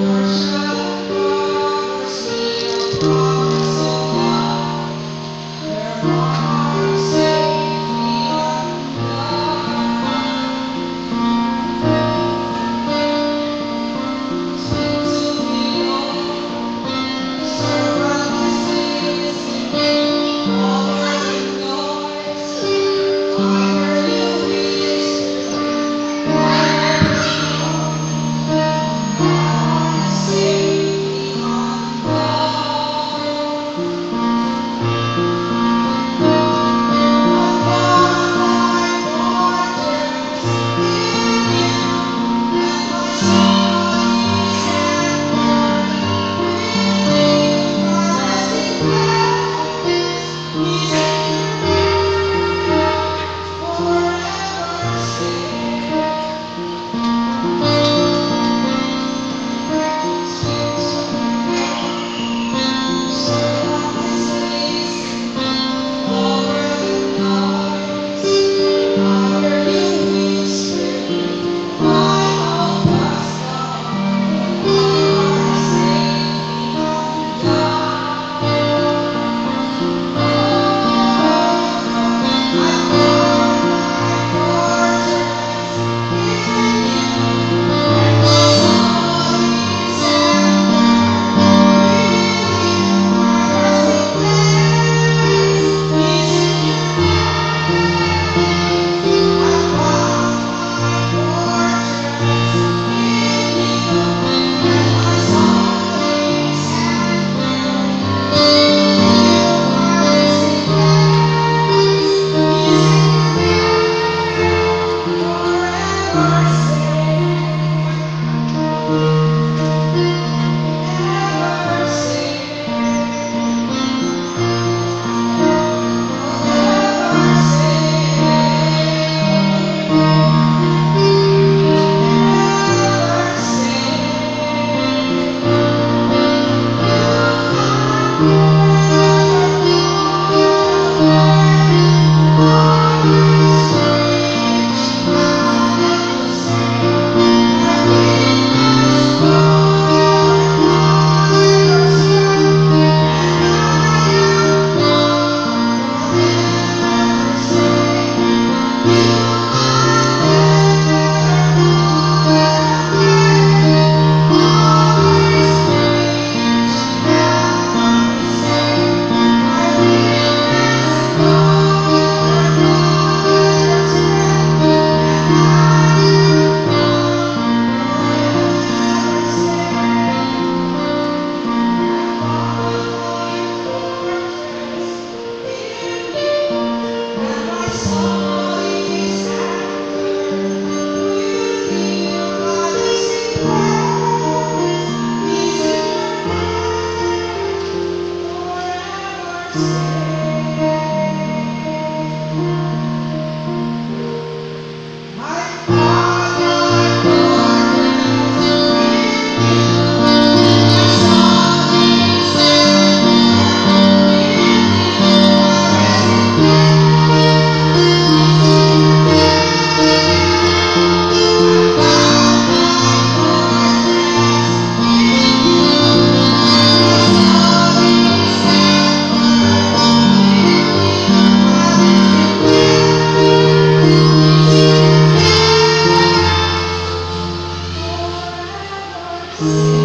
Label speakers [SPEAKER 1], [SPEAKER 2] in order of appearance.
[SPEAKER 1] Yes. Thank